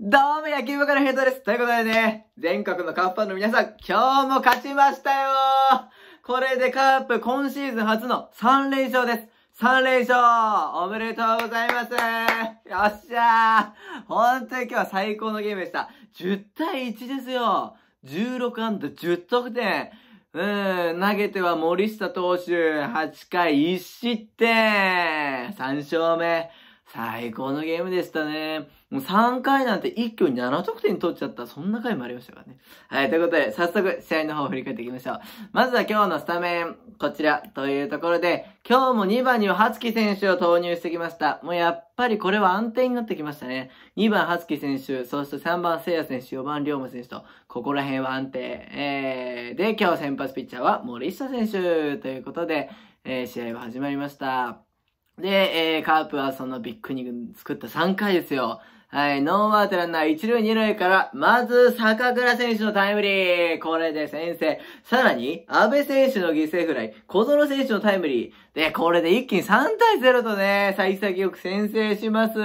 どうも野球部からヘイトです。ということでね、全国のカープファンの皆さん、今日も勝ちましたよこれでカープ今シーズン初の3連勝です。3連勝おめでとうございますよっしゃー本当に今日は最高のゲームでした。10対1ですよ !16 安打10得点うん、投げては森下投手、8回1失点 !3 勝目最高のゲームでしたね。もう3回なんて一挙に7得点取っちゃった、そんな回もありましたからね。はい、ということで、早速、試合の方を振り返っていきましょう。まずは今日のスタメン、こちら、というところで、今日も2番にはハツキ選手を投入してきました。もうやっぱりこれは安定になってきましたね。2番ハツキ選手、そして3番聖也選手、4番龍馬選手と、ここら辺は安定。えー、で、今日先発ピッチャーは森下選手ということで、えー、試合は始まりました。で、えー、カープはそのビッグニング作った3回ですよ。はい、ノーアウトランナー一塁二塁から、まず坂倉選手のタイムリー。これで先制。さらに、安倍選手の犠牲フライ、小園選手のタイムリー。で、これで一気に3対0とね、幸先よく先制します。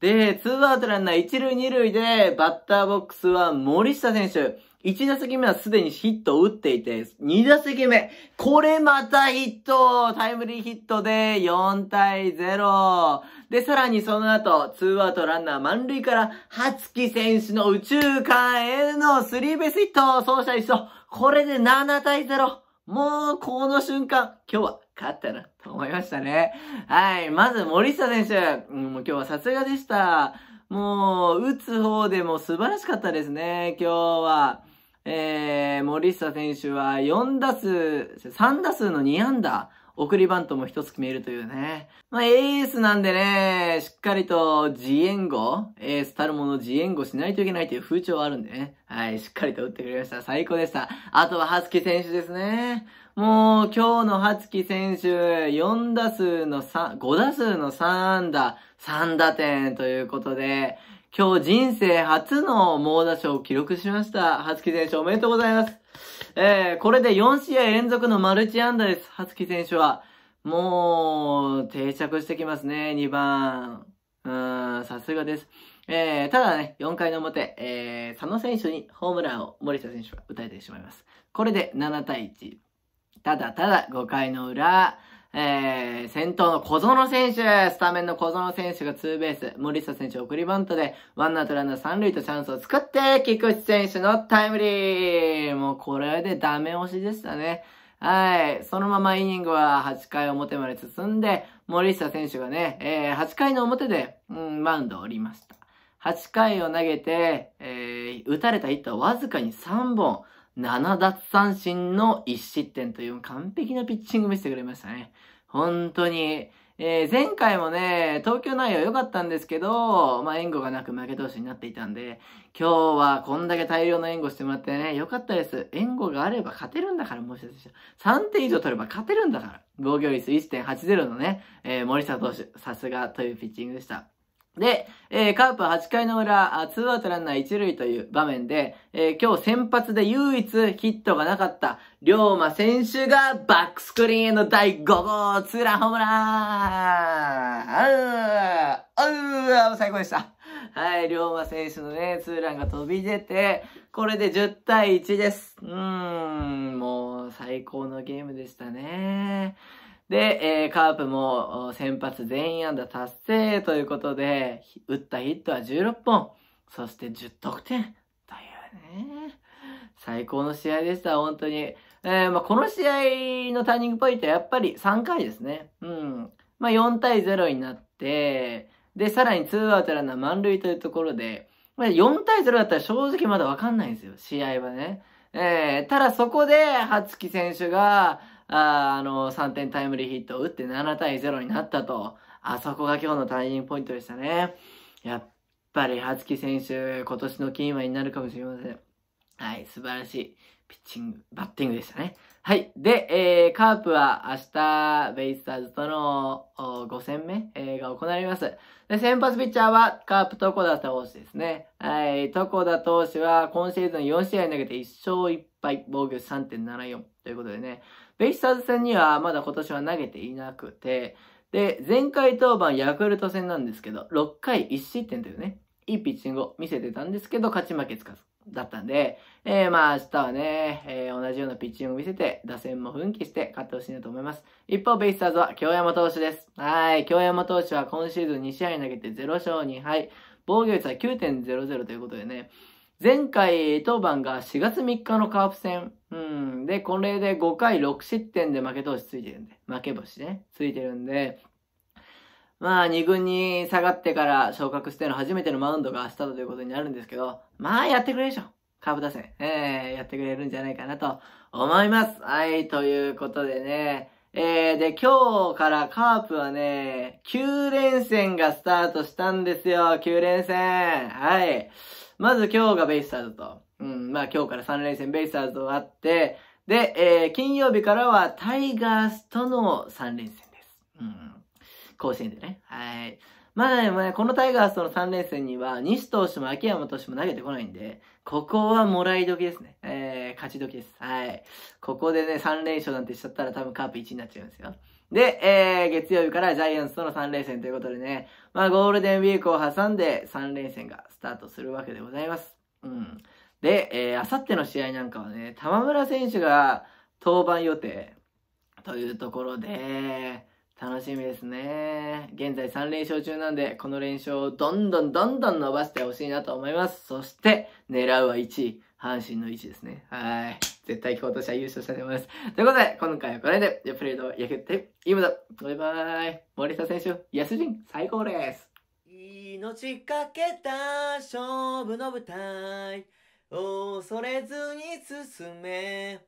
で、ツーアウトランナー一塁二塁で、バッターボックスは森下選手。1打席目はすでにヒットを打っていて、2打席目、これまたヒットタイムリーヒットで4対0。で、さらにその後、ツーアウトランナー満塁から、ハツキ選手の宇宙間へのスリーベースヒット走者一緒。これで7対0。もう、この瞬間、今日は勝ったな、と思いましたね。はい。まず、森下選手。もう今日はさすがでした。もう、打つ方でも素晴らしかったですね、今日は。えー、森下選手は4打数、3打数の2安打、送りバントも一つ決めるというね。まあ、エースなんでね、しっかりと自援護、エースたるもの自援護しないといけないという風潮はあるんでね。はい、しっかりと打ってくれました。最高でした。あとは、ハツキ選手ですね。もう、今日のハツキ選手、4打数の3、5打数の3安打、3打点ということで、今日人生初の猛打賞を記録しました。はつき選手おめでとうございます。えー、これで4試合連続のマルチ安打です。はつき選手は。もう、定着してきますね、2番。うん、さすがです。えー、ただね、4回の表、えー、佐野選手にホームランを森下選手は打たれてしまいます。これで7対1。ただただ5回の裏、えー、先頭の小園選手、スタメンの小園選手がツーベース、森下選手送りバントで、ワンアウトランナー三塁とチャンスを作って、菊池選手のタイムリーもうこれでダメ押しでしたね。はい。そのままイニングは8回表まで進んで、森下選手がね、えー、8回の表で、うん、マウンドを降りました。8回を投げて、えー、打たれたヒットはわずかに3本。7奪三振の1失点という完璧なピッチング見せてくれましたね。本当に。えー、前回もね、東京内容良かったんですけど、まあ、援護がなく負け投手になっていたんで、今日はこんだけ大量の援護してもらってね、良かったです。援護があれば勝てるんだから、もう一つ3点以上取れば勝てるんだから。防御率1.80のね、えー、森下投手、さすがというピッチングでした。で、えー、カープは8回の裏、ツーアウトランナー1塁という場面で、えー、今日先発で唯一ヒットがなかった、龍馬選手がバックスクリーンへの第5号ツーランホームランあうあう最高でした。はい、龍馬選手のね、ツーランが飛び出て、これで10対1です。うーん、もう最高のゲームでしたね。で、えー、カープも先発全員安打達成ということで、打ったヒットは16本、そして10得点というね、最高の試合でした、本当に。えー、まあ、この試合のターニングポイントはやっぱり3回ですね。うん。まあ、4対0になって、で、さらに2アウトランナー満塁というところで、まあ、4対0だったら正直まだわかんないんですよ、試合はね。えー、ただそこで、初木選手が、ああの、3点タイムリーヒットを打って7対0になったと。あそこが今日のターニングポイントでしたね。やっぱり、はつき選手、今年のキーマンになるかもしれません。はい、素晴らしいピッチング、バッティングでしたね。はい。で、えー、カープは明日、ベイスターズとの5戦目、えー、が行われます。で、先発ピッチャーは、カープ床田投手ですね。はい。床田投手は、今シーズン4試合投げて1勝1敗、防御3.74ということでね。ベイスターズ戦にはまだ今年は投げていなくて、で、前回登板ヤクルト戦なんですけど、6回1失点というね、いいピッチングを見せてたんですけど、勝ち負けつかず。だったんで、えー、まあ明日はね、えー、同じようなピッチングを見せて、打線も奮起して勝ってほしいなと思います。一方、ベイスターズは京山投手です。はい、京山投手は今シーズン2試合投げて0勝2敗、防御率は9.00ということでね、前回当番が4月3日のカープ戦。うん。で、これで5回6失点で負け投手ついてるんで、負け星ね、ついてるんで、まあ、2軍に下がってから昇格しての初めてのマウンドが明日だということになるんですけど、まあ、やってくれるでしょ。カーブ打線。えー、やってくれるんじゃないかなと思います。はい、ということでね。えー、で、今日からカープはね、9連戦がスタートしたんですよ。9連戦。はい。まず今日がベイスターズと。うん、まあ今日から3連戦ベイスターズとあって、で、えー、金曜日からはタイガースとの3連戦です。うん。甲子園でね。はい。まだでもね、このタイガースとの3連戦には、西投手も秋山投手も投げてこないんで、ここはもらい時ですね。えー、勝ち時です。はい。ここでね、3連勝なんてしちゃったら多分カープ1になっちゃうんですよ。で、えー、月曜日からジャイアンツとの3連戦ということでね、まあゴールデンウィークを挟んで3連戦がスタートするわけでございます。うん。で、えー、あさっての試合なんかはね、玉村選手が登板予定というところで、楽しみですね。現在3連勝中なんで、この連勝をどんどんどんどん伸ばしてほしいなと思います。そして、狙うは1位。阪神の1位ですね。はい。絶対今年は優勝したいと思います。ということで、今回はこれで、プレイド野球っていいもだ。バイバイ。森下選手、安人、最高です。命かけた勝負の舞台。恐れずに進め。